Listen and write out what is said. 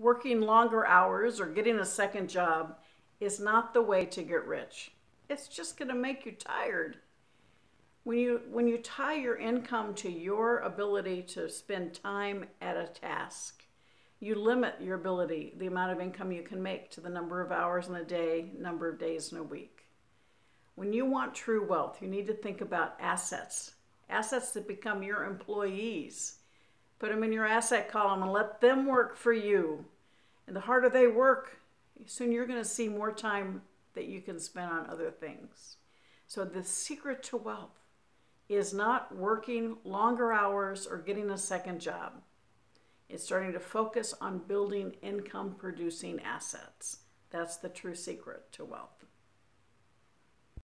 working longer hours or getting a second job is not the way to get rich. It's just going to make you tired. When you when you tie your income to your ability to spend time at a task, you limit your ability, the amount of income you can make to the number of hours in a day, number of days in a week. When you want true wealth, you need to think about assets, assets that become your employees. Put them in your asset column and let them work for you. And the harder they work, soon you're going to see more time that you can spend on other things. So the secret to wealth is not working longer hours or getting a second job. It's starting to focus on building income producing assets. That's the true secret to wealth.